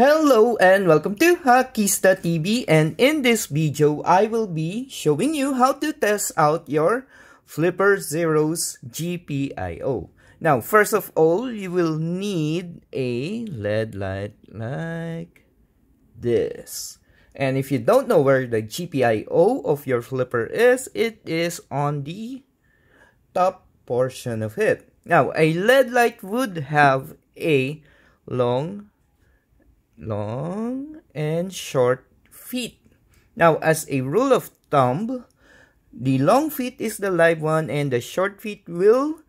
Hello and welcome to Hakista TV and in this video I will be showing you how to test out your Flipper Zero's GPIO. Now first of all you will need a LED light like this. And if you don't know where the GPIO of your flipper is, it is on the top portion of it. Now a LED light would have a long long and short feet. Now, as a rule of thumb, the long feet is the live one and the short feet will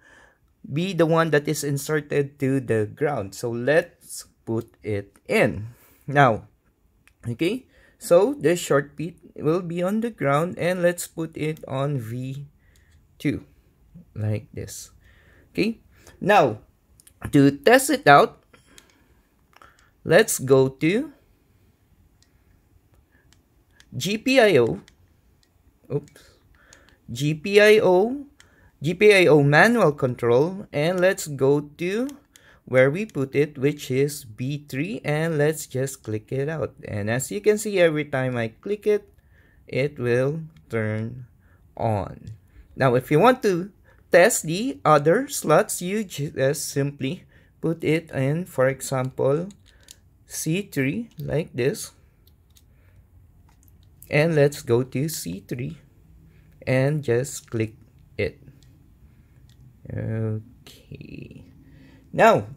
be the one that is inserted to the ground. So, let's put it in. Now, okay, so the short feet will be on the ground and let's put it on V2 like this. Okay, now to test it out, let's go to GPIO. Oops. GPIO, GPIO manual control, and let's go to where we put it, which is B3, and let's just click it out. And as you can see, every time I click it, it will turn on. Now, if you want to test the other slots, you just simply put it in, for example, C3 like this. And let's go to C3 and just click it. Okay. Now,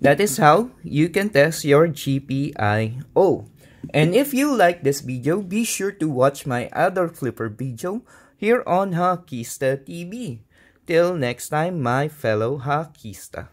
that is how you can test your GPIO. And if you like this video, be sure to watch my other flipper video here on Hakista TV. Till next time, my fellow Hakista.